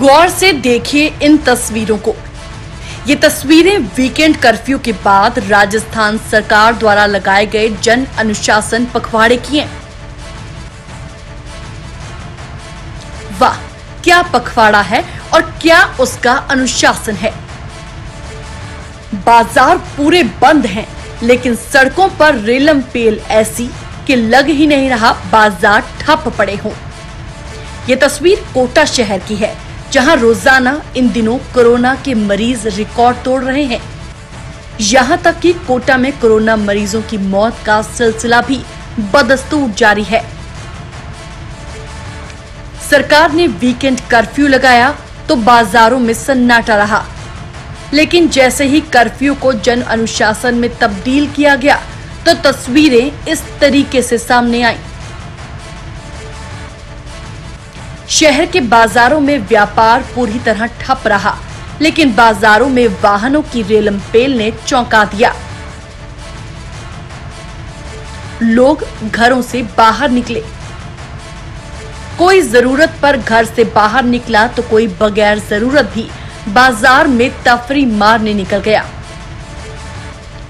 गौर से देखिए इन तस्वीरों को ये तस्वीरें वीकेंड कर्फ्यू के बाद राजस्थान सरकार द्वारा लगाए गए जन अनुशासन पखवाड़े की हैं। वाह क्या पखवाड़ा है और क्या उसका अनुशासन है बाज़ार पूरे बंद हैं, लेकिन सड़कों पर रेलम पेल ऐसी कि लग ही नहीं रहा बाज़ार ठप पड़े हों। ये तस्वीर कोटा शहर की है जहाँ रोज़ाना इन दिनों कोरोना के मरीज़ रिकॉर्ड तोड़ रहे हैं। यहाँ तक कि कोटा में कोरोना मरीजों की मौत का सिलसिला भी बदस्तूर जारी है। सरकार ने वीकेंड कर्फ्यू लगाया तो बाजारों में सन्नाटा रहा। लेकिन जैसे ही कर्फ्यू को जन अनुशासन में तब्दील किया गया तो तस्वीरें इस तरीके से सामने आईं। शहर के बाजारों में व्यापार पूरी तरह ठप रहा, लेकिन बाजारों में वाहनों की रेलम पेल ने चौंका दिया। लोग घरों से बाहर निकले। कोई ज़रूरत पर घर से बाहर निकला तो कोई बगैर ज़रूरत भी बाज़ार में तफरी मारने निकल गया।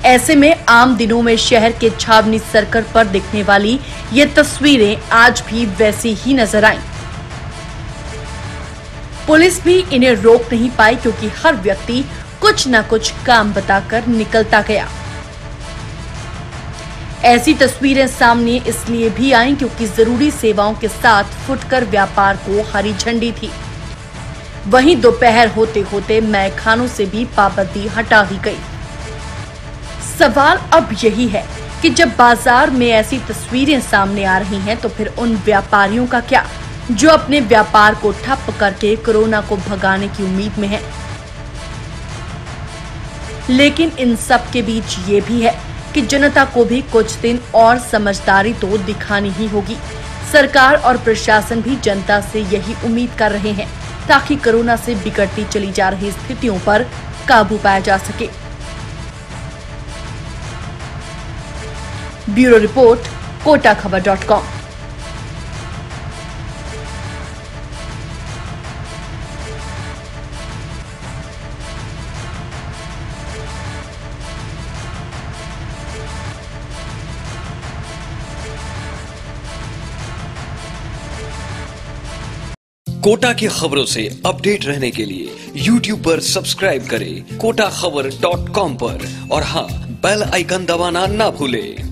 ऐसे में आम दिनों में शहर के छावनी सर्कल पर दिखने वाली ये तस्वीरें आज भी वैसी ही नज़र आईं। पुलिस भी इन्हें रोक नहीं पाई क्योंकि हर व्यक्ति कुछ न कुछ काम बताकर निकलता गया। ऐसी तस्वीरें सामने इसलिए भी आईं क्योंकि ज़रूरी सेवाओं के साथ फुटकर व्यापार को हरी झंडी थी। वहीं दोपहर होते होते मैखानों से भी पाबंदी हटा दी गई। सवाल अब यही है कि जब बाज़ार में ऐसी तस्वीरें सामने आ रही हैं तो फिर उन व्यापारियों का क्या? जो अपने व्यापार को ठप करके कोरोना को भगाने की उम्मीद में है। लेकिन इन सब के बीच ये भी है कि जनता को भी कुछ दिन और समझदारी तो दिखानी ही होगी। सरकार और प्रशासन भी जनता से यही उम्मीद कर रहे हैं ताकि कोरोना से बिगड़ती चली जा रही स्थितियों पर काबू पाया जा सके। ब्यूरो रिपोर्ट, कोटा खबर डॉट कॉम। कोटा की खबरों से अपडेट रहने के लिए YouTube पर सब्सक्राइब करें कोटा खबर डॉट कॉम और हाँ बेल आइकन दबाना ना भूलें।